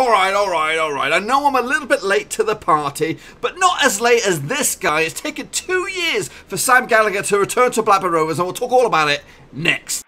Alright, alright, alright. I know I'm a little bit late to the party, but not as late as this guy. It's taken two years for Sam Gallagher to return to Blackburn Rovers, and we'll talk all about it next.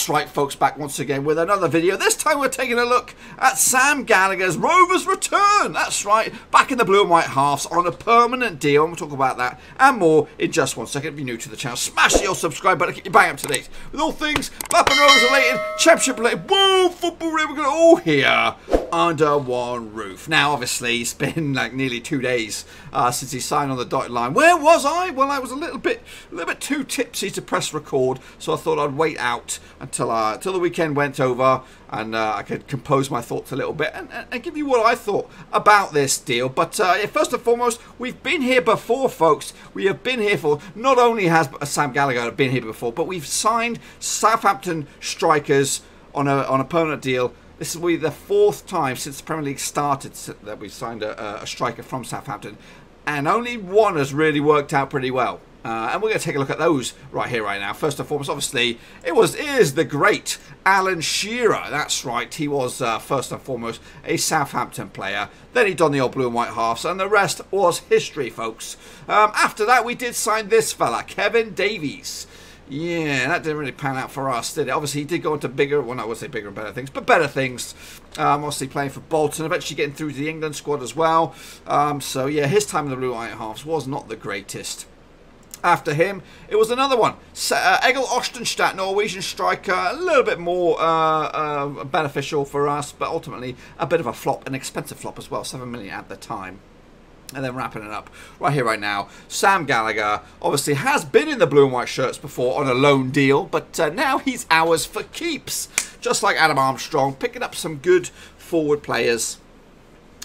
That's right, folks, back once again with another video. This time we're taking a look at Sam Gallagher's Rovers return. That's right, back in the blue and white halves on a permanent deal. We'll talk about that and more in just one second. If you're new to the channel, smash your subscribe button to keep you bang up to date with all things Blackburn Rovers related, championship related, whoa, football related. We're going to all here under one roof. Now, obviously, it's been like nearly two days uh, since he signed on the dotted line. Where was I? Well, I was a little bit, a little bit too tipsy to press record, so I thought I'd wait out until uh, until the weekend went over and uh, I could compose my thoughts a little bit and, and, give you what I thought about this deal. But uh, first and foremost, we've been here before, folks. We have been here for not only has Sam Gallagher been here before, but we've signed Southampton strikers on a on a permanent deal. This will be the fourth time since the Premier League started that we've signed a, a striker from Southampton, and only one has really worked out pretty well. Uh, and we're going to take a look at those right here, right now. First and foremost, obviously, it was is the great Alan Shearer. That's right, he was uh, first and foremost a Southampton player. Then he donned the old blue and white halves, and the rest was history, folks. Um, after that, we did sign this fella, Kevin Davies. Yeah, that didn't really pan out for us, did it? Obviously, he did go into bigger, well, I would say bigger and better things, but better things. Um, obviously, playing for Bolton, eventually getting through to the England squad as well. Um, so, yeah, his time in the blue white halves was not the greatest. After him, it was another one. Uh, Egil Ostenstad, Norwegian striker, a little bit more uh, uh, beneficial for us, but ultimately a bit of a flop, an expensive flop as well, 7 million at the time. And then wrapping it up right here, right now, Sam Gallagher obviously has been in the blue and white shirts before on a loan deal, but uh, now he's ours for keeps. Just like Adam Armstrong, picking up some good forward players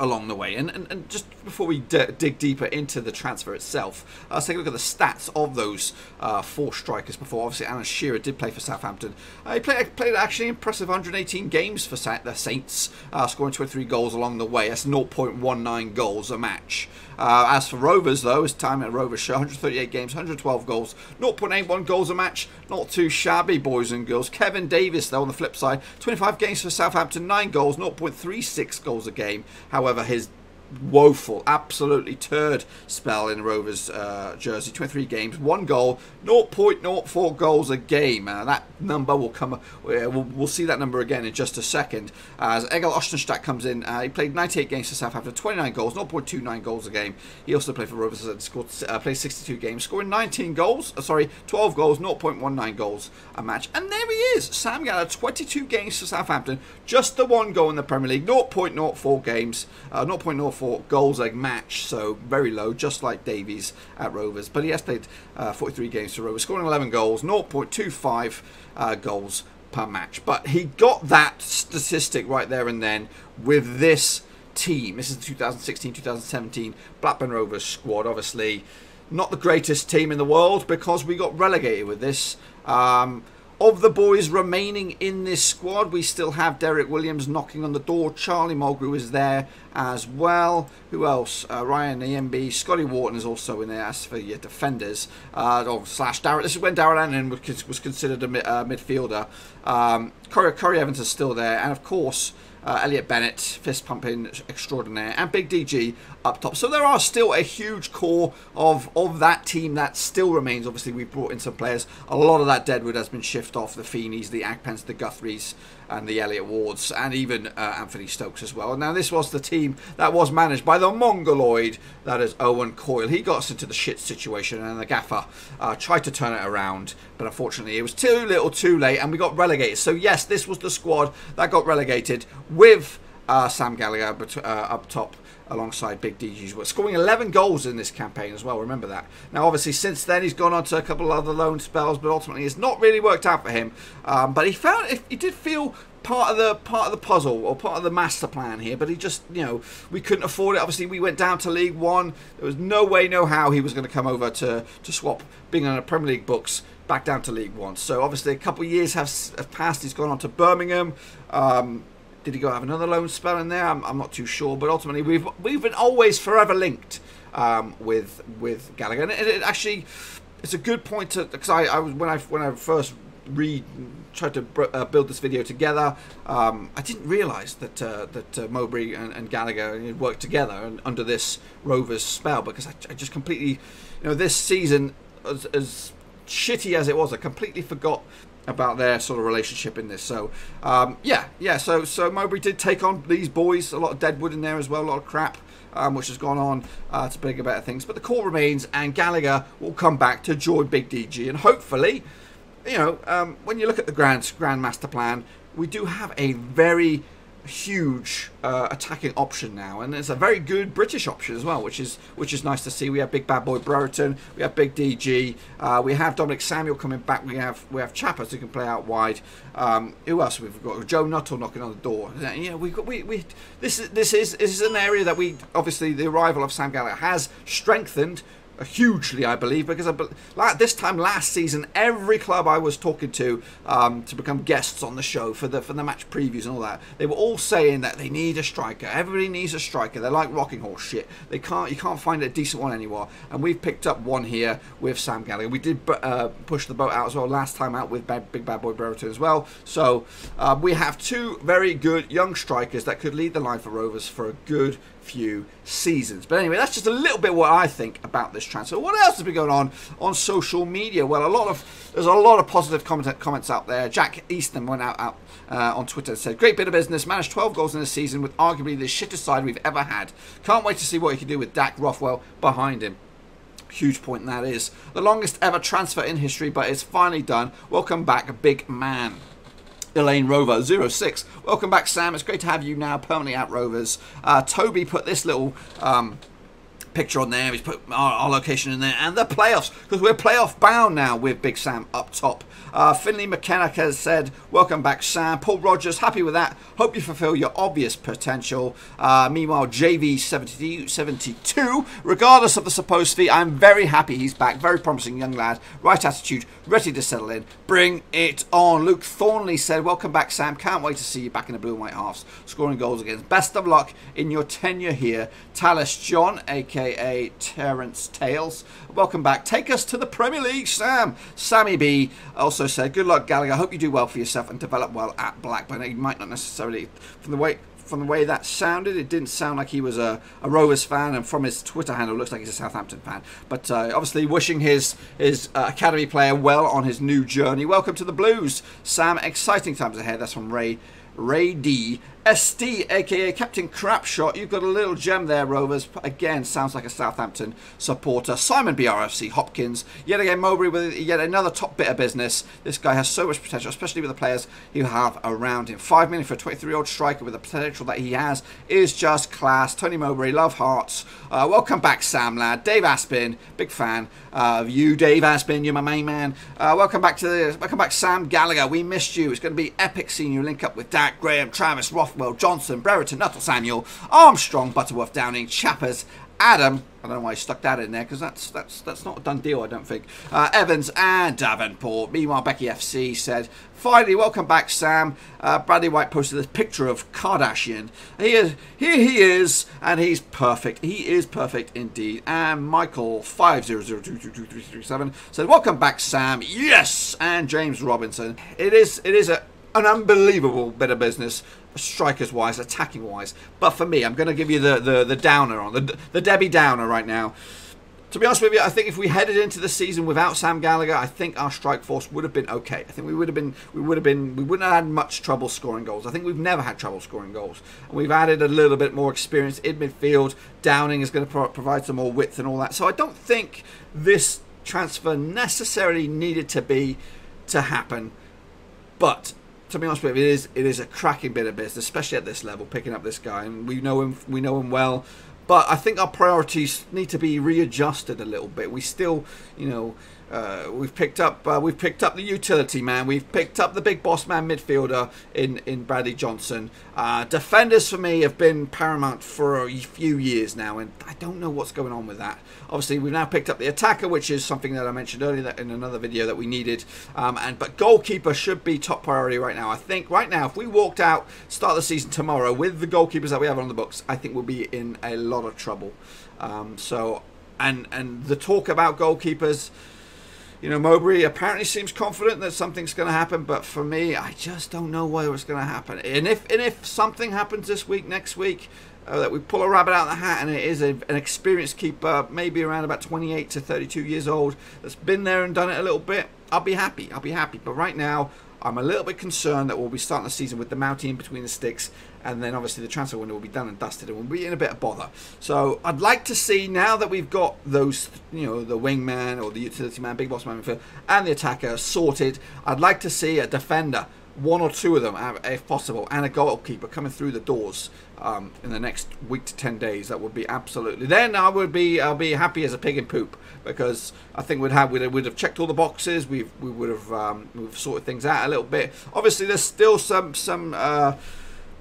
along the way. And, and, and just before we dig deeper into the transfer itself, uh, let's take a look at the stats of those uh, four strikers before. Obviously, Alan Shearer did play for Southampton. Uh, he played, played actually impressive 118 games for the Saints, uh, scoring 23 goals along the way. That's 0.19 goals a match. Uh, as for Rovers, though, his time at Rovers show 138 games, 112 goals, 0.81 goals a match. Not too shabby, boys and girls. Kevin Davies, though, on the flip side, 25 games for Southampton, 9 goals, 0.36 goals a game. However, his woeful, absolutely turd spell in Rovers uh, jersey. 23 games, one goal, 0.04 goals a game. Uh, that number will come. Uh, we'll, we'll, see that number again in just a second. As Egil Ostenstad comes in, uh, he played 98 games for Southampton, 29 goals, 0.29 goals a game. He also played for Rovers and scored, uh, played 62 games, scoring 19 goals. Uh, sorry, 12 goals, 0.19 goals a match. And there he is, Sam Gallagher, 22 games for Southampton, just the one goal in the Premier League, 0.04 games, 0.04 for goals a match, so very low, just like Davies at Rovers. But he has played uh, 43 games for Rovers, scoring 11 goals, 0.25 uh, goals per match. But he got that statistic right there and then with this team. This is the 2016-2017 Blackburn Rovers squad, obviously not the greatest team in the world because we got relegated with this. Um, of the boys remaining in this squad, we still have Derrick Williams knocking on the door. Charlie Mulgrew is there as well. Who else? Uh, Ryan Nyambe. Scotty Wharton is also in there as for your defenders. Uh, or slash Darragh. This is when Darragh Lenihan was, was considered a mid, uh, midfielder. Um, Corey, Corry Evans is still there. And of course, uh, Elliott Bennett, fist pumping extraordinaire, and Big DG up top. So there are still a huge core of, of that team that still remains. Obviously, we've brought in some players. A lot of that deadwood has been shifted off. The Feeneys, the Akpans, the Guthries, and the Elliott Wards, and even uh, Anthony Stokes as well. Now, this was the team that was managed by the Mongoloid, that is Owen Coyle. He got us into the shit situation, and the gaffer uh, tried to turn it around, but unfortunately, it was too little too late, and we got relegated. So, yes, this was the squad that got relegated with uh, Sam Gallagher uh, up top alongside Big DG's work, scoring 11 goals in this campaign as well. Remember that. Now, obviously, since then he's gone on to a couple of other loan spells, but ultimately it's not really worked out for him. Um, but he found he did feel part of the part of the puzzle or part of the master plan here. But he just you know we couldn't afford it. Obviously, we went down to League One. There was no way, no how he was going to come over to to swap being on the Premier League books back down to League One. So obviously, a couple of years have, have passed. He's gone on to Birmingham. Um, did he go have another loan spell in there? I'm, I'm not too sure, but ultimately we've we've been always forever linked um, with with Gallagher, and it, it, actually it's a good point to because I, I was when I when I first read tried to uh, build this video together. Um, I didn't realise that uh, that uh, Mowbray and, and, Gallagher worked together and, under this Rovers spell because I, I just completely, you know, this season as, as, shitty as it was, I completely forgot about their sort of relationship in this. So um, yeah, yeah. So so Mowbray did take on these boys, a lot of deadwood in there as well, a lot of crap. Um, which has gone on uh, to bigger, better things. But the core remains, and Gallagher will come back to join Big DG, and hopefully you know, um, when you look at the grand grand master plan, we do have a very huge uh, attacking option now, and it's a very good British option as well, which is which is nice to see. We have big bad boy Brereton, we have big DG, uh, we have Dominic Samuel coming back. We have we have Chappers who can play out wide. Um, who else we've got? Joe Nuttall knocking on the door. You know, we got we, we this is this is this is an area that we obviously the arrival of Sam Gallagher has strengthened hugely, I believe, because I, like this time last season, every club I was talking to um, to become guests on the show for the for the match previews and all that, they were all saying that they need a striker. Everybody needs a striker. They're like rocking horse shit. They can't you can't find a decent one anymore. And we've picked up one here with Sam Gallagher. We did uh, push the boat out as well last time out with bad, Big Bad Boy Brereton as well. So uh, we have two very good young strikers that could lead the line for Rovers for a good few seasons. But anyway, that's just a little bit what I think about this transfer. What else has been going on on social media? Well, a lot of there's a lot of positive comment, comments out there. Jack Easton went out, out uh, on Twitter and said, "Great bit of business. Managed 12 goals in the season with arguably the shittest side we've ever had. Can't wait to see what he can do with Dack Rothwell behind him." Huge point that is. The longest ever transfer in history, but it's finally done. Welcome back, big man. Elaine Rover 06. Welcome back, Sam. It's great to have you now permanently at Rovers. Uh, Toby put this little um, picture on there. He's put our, our, location in there and the playoffs because we're playoff bound now with Big Sam up top. Uh, Finley McKenna has said, Welcome back, Sam. Paul Rogers, happy with that. Hope you fulfill your obvious potential. Uh, meanwhile, JV72, regardless of the supposed fee, I'm very happy he's back. Very promising young lad. Right attitude, ready to settle in. Bring it on. Luke Thornley said, Welcome back, Sam. Can't wait to see you back in the blue and white halves, scoring goals again. Best of luck in your tenure here. Talis John, aka Terence Tales. Welcome back. Take us to the Premier League, Sam. Sammy B also said, Good luck, Gallagher. I hope you do well for yourself and develop well at Blackburn. He might not necessarily, from the way from the way that sounded, it didn't sound like he was a, a Rovers fan, and from his Twitter handle, looks like he's a Southampton fan. But uh, obviously, wishing his his uh, academy player well on his new journey. Welcome to the Blues, Sam. Exciting times ahead. That's from Ray Ray D. ST, aka Captain Crapshot. You've got a little gem there, Rovers. Again, sounds like a Southampton supporter. Simon BRFC Hopkins. Yet again, Mowbray with yet another top bit of business. This guy has so much potential, especially with the players you have around him. Five million for a 23 year old striker with the potential that he has is just class. Tony Mowbray, love hearts. Uh, welcome back, Sam lad. Dave Aspin, big fan of you, Dave Aspin. You're my main man. Uh, welcome back to the welcome back, Sam Gallagher. We missed you. It's going to be epic seeing you link up with Dack Graham, Travis Roth. Rothwell, Johnson, Brereton, Nuttall, Samuel, Armstrong, Butterworth, Downing, Chappers, Adam. I don't know why I stuck that in there because that's that's that's not a done deal. I don't think. Uh, Evans and Davenport. Meanwhile, Becky FC said, "Finally, welcome back, Sam." Uh, Bradley White posted this picture of Kardashian. He is here. He is, and he's perfect. He is perfect indeed. And Michael five zero zero two two two three three seven said, "Welcome back, Sam." Yes, and James Robinson. It is. It is a an unbelievable bit of business strikers wise, attacking wise. But for me, I'm going to give you the, the, the downer on the, the Debbie Downer right now. To be honest with you, I think if we headed into the season without Sam Gallagher, I think our strike force would have been okay. I think we would have been, we would have been, we wouldn't have had much trouble scoring goals. I think we've never had trouble scoring goals. And we've added a little bit more experience in midfield. Downing is going to pro provide some more width and all that. So I don't think this transfer necessarily needed to be to happen. But to be honest with you, it is it is a cracking bit of business, especially at this level, picking up this guy, and we know him we know him well. But I think our priorities need to be readjusted a little bit. We still, you know, uh, we've picked up uh, we've picked up the utility man. We've picked up the big boss man midfielder in in Bradley Johnson. Uh, defenders for me have been paramount for a few years now, and I don't know what's going on with that. Obviously, we've now picked up the attacker, which is something that I mentioned earlier that in another video that we needed. Um, and but goalkeeper should be top priority right now. I think right now, if we walked out start the season tomorrow with the goalkeepers that we have on the books, I think we'll be in a lot of trouble. Um, so and and the talk about goalkeepers You know, Mowbray apparently seems confident that something's going to happen, but for me, I just don't know whether it's going to happen. And if and if something happens this week, next week, uh, that we pull a rabbit out of the hat and it is a, an experienced keeper, maybe around about 28 to 32 years old, that's been there and done it a little bit, I'll be happy. I'll be happy. But right now, I'm a little bit concerned that we'll be starting the season with the Mountie in between the sticks, and then obviously the transfer window will be done and dusted, and we'll be in a bit of bother. So I'd like to see now that we've got those, you know, the wingman or the utility man, big boss man, and the attacker sorted. I'd like to see a defender one or two of them, if possible, and a goalkeeper coming through the doors um, in the next week to ten days. That would be absolutely. Then I would be, I'll be happy as a pig in poop because I think we'd have, we'd, have checked all the boxes. We've, we would have, um, we've sorted things out a little bit. Obviously, there's still some, some. Uh,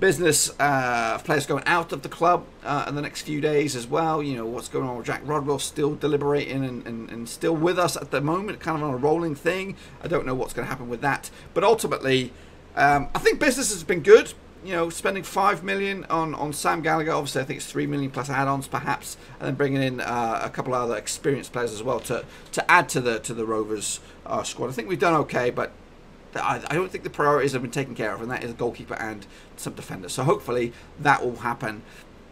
business uh, players going out of the club uh, in the next few days as well. You know, what's going on with Jack Rodwell still deliberating and, and, and still with us at the moment, kind of on a rolling thing. I don't know what's going to happen with that. But ultimately, um, I think business has been good. You know, spending five million on on Sam Gallagher. Obviously, I think it's three million plus add-ons, perhaps, and then bringing in uh, a couple of other experienced players as well to to add to the to the Rovers uh, squad. I think we've done okay, but I, don't think the priorities have been taken care of, and that is a goalkeeper and some defenders. So hopefully that will happen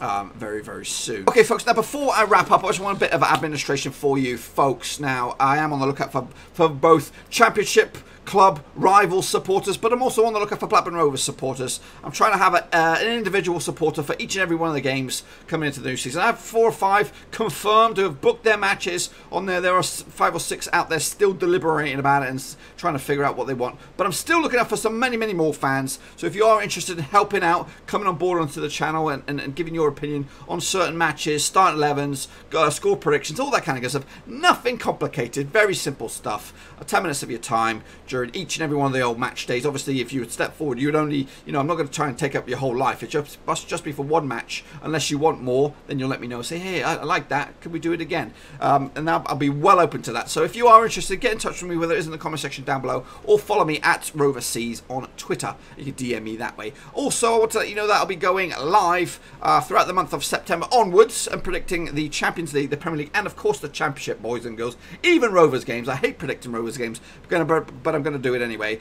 um, very, very soon. Okay, folks, now before I wrap up, I just want a bit of administration for you folks. Now, I am on the lookout for, for both Championship club rival supporters, but I'm also on the lookout for Blackburn Rovers supporters. I'm trying to have a, uh, an individual supporter for each and every one of the games coming into the new season. I have four or five confirmed who have booked their matches on there. There are five or six out there still deliberating about it and trying to figure out what they want. But I'm still looking out for some many, many more fans. So if you are interested in helping out, coming on board onto the channel and, and, and giving your opinion on certain matches, start 11s, uh, score predictions, all that kind of good stuff. Nothing complicated, very simple stuff. Uh, 10 minutes of your time during during each and every one of the old match days. Obviously, if you would step forward, you would only, you know, I'm not going to try and take up your whole life. It just must just be for one match. Unless you want more, then you'll let me know. Say, hey, I, I like that. Can we do it again? Um, and I'll, I'll, be well open to that. So if you are interested, get in touch with me, whether it is in the comment section down below, or follow me at Roverseas on Twitter. You can DM me that way. Also, I want to let you know that I'll be going live uh, throughout the month of September onwards and predicting the Champions League, the Premier League, and of course the Championship, boys and girls. Even Rovers games. I hate predicting Rovers games, but I'm going to do it anyway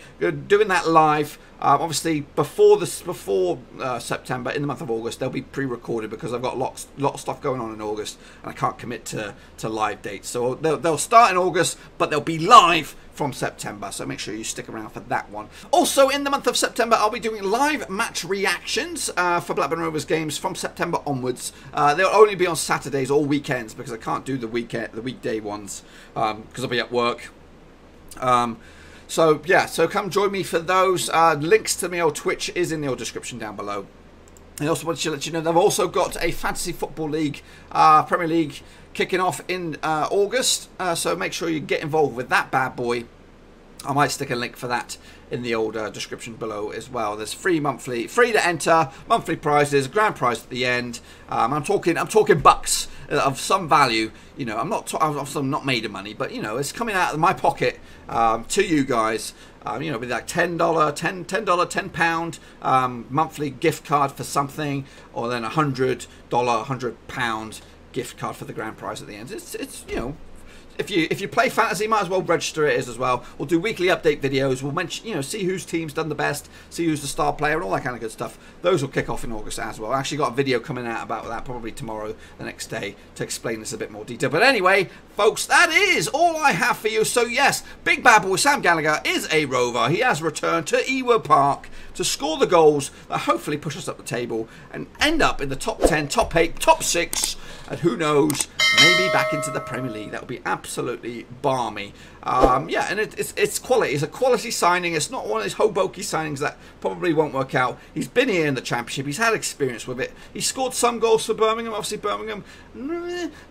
doing that live. Um, obviously, before this, before uh, September, in the month of August, they'll be pre-recorded because I've got lots, lot of stuff going on in August, and I can't commit to to live dates. So they'll, they'll start in August, but they'll be live from September. So make sure you stick around for that one. Also, in the month of September, I'll be doing live match reactions uh, for Blackburn Rovers games from September onwards. Uh, they'll only be on Saturdays or weekends because I can't do the weekend, the weekday ones because um, I'll be at work. Um, so yeah, so come join me for those. Uh, links to me old Twitch is in the description down below. I also want to let you know they've also got a fantasy football league, uh, Premier League, kicking off in uh, August. Uh, so make sure you get involved with that bad boy. I might stick a link for that in the old uh, description below as well. There's free monthly, free to enter, monthly prizes, grand prize at the end. Um, I'm talking, I'm talking bucks of some value. You know, I'm not, I'm not made of money, but you know, it's coming out of my pocket um, to you guys. Um, you know, with like ten dollar, ten ten dollar, ten pound um, monthly gift card for something, or then a hundred dollar, hundred pound gift card for the grand prize at the end. It's it's you know if you if you play fantasy, might as well register it as well. We'll do weekly update videos. We'll mention, you know, see whose team's done the best, see who's the star player, and all that kind of good stuff. Those will kick off in August as well. I actually got a video coming out about that probably tomorrow, the next day, to explain this a bit more detail. But anyway, folks, that is all I have for you. So yes, Big Bad Boy Sam Gallagher is a rover. He has returned to Ewood Park to score the goals that hopefully push us up the table and end up in the top 10, top 8, top 6, and who knows, maybe back into the Premier League. That would be absolutely balmy. Um, yeah, and it, it's, it's quality. It's a quality signing. It's not one of these Hoboken signings that probably won't work out. He's been here in the Championship. He's had experience with it. He scored some goals for Birmingham. Obviously, Birmingham,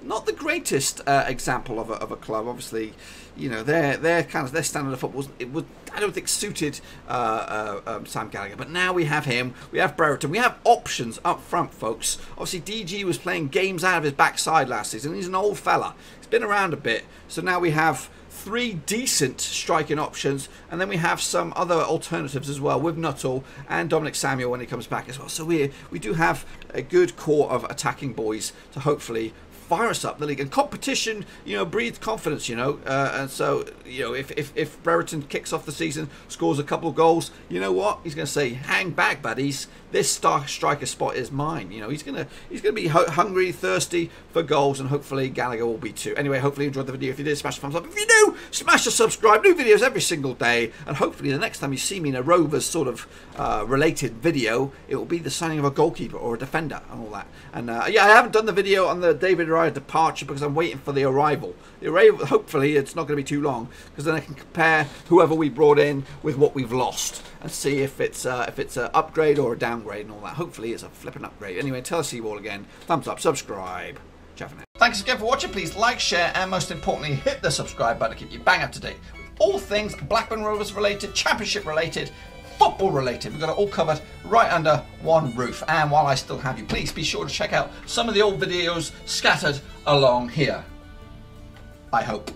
not the greatest uh, example of a, of a club. Obviously, you know, their their kind of their standard of football it was I don't think suited uh, uh, um, Sam Gallagher. But now we have him. We have Brereton. We have options up front, folks. Obviously, DG was playing games out of his backside last season. He's an old fella. He's been around a bit. So now we have three decent striking options, and then we have some other alternatives as well with Nuttall and Dominic Samuel when he comes back as well. So we we do have a good core of attacking boys to hopefully fire us up the league. And competition, you know, breeds confidence, you know. Uh, and so, you know, if, if, if Brereton kicks off the season, scores a couple of goals, you know what? He's going to say, hang back, buddies. This star striker spot is mine. You know, he's going to he's gonna be hungry, thirsty for goals, and hopefully Gallagher will be too. Anyway, hopefully you enjoyed the video. If you did, smash the thumbs up. If you do, smash the subscribe. New videos every single day. And hopefully the next time you see me in a Rovers sort of uh, related video, it will be the signing of a goalkeeper or a defender and all that. And uh, yeah, I haven't done the video on the David Raya departure because I'm waiting for the arrival. The arrival, hopefully, it's not going to be too long because then I can compare whoever we brought in with what we've lost and see if it's uh, if it's an upgrade or a downgrade and all that. Hopefully, it's a flipping upgrade. Anyway, tell us see you all again. Thumbs up, subscribe. Now. Thanks again for watching. Please like, share, and most importantly, hit the subscribe button to keep you bang up to date with all things Blackburn Rovers related, Championship related, football related. We've got it all covered right under one roof. And while I still have you, please be sure to check out some of the old videos scattered along here. I hope.